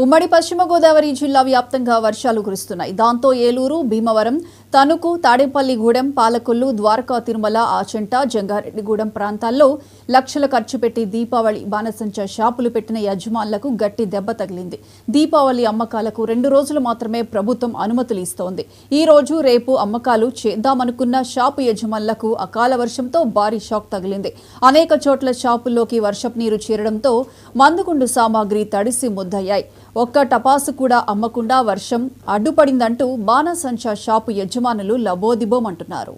ఉమ్మడి పశ్చిమ గోదావరి జిల్లా వ్యాప్తంగా వర్షాలు కురుస్తున్నాయి. దాంతో ఏలూరు భీమవరం తణుకు తాడేపల్లిగూడెం పాలకొల్లు ద్వారకా తిరుమల ఆచంట జంగారెడ్డిగూడెం ప్రాంతాల్లో లక్షల ఖర్చు పెట్టి దీపావళి బాణసంచ షాపులు పెట్టిన యజమానులకు గట్టి దెబ్బ తగిలింది. దీపావళి అమ్మకాలకు రెండు రోజులు మాత్రమే ప్రభుత్వం అనుమతులు ఇస్తోంది. ఈ రోజు రేపు అమ్మకాలు చేద్దామనుకున్న షాపు యజమానులకు అకాల వర్షంతో భారీ షాక్ తగిలింది. అనేక చోట్ల షాపుల్లోకి వర్షపు నీరు చేరడంతో మందుకుండు సామాగ్రి తడిసి ముద్దయ్యాయి. ఒక్క టపాసు కూడా అమ్మకుండా వర్షం అడ్డుపడిందంటూ బాణసంచా షాపు యజమానులు లబోదిబోమంటున్నారు.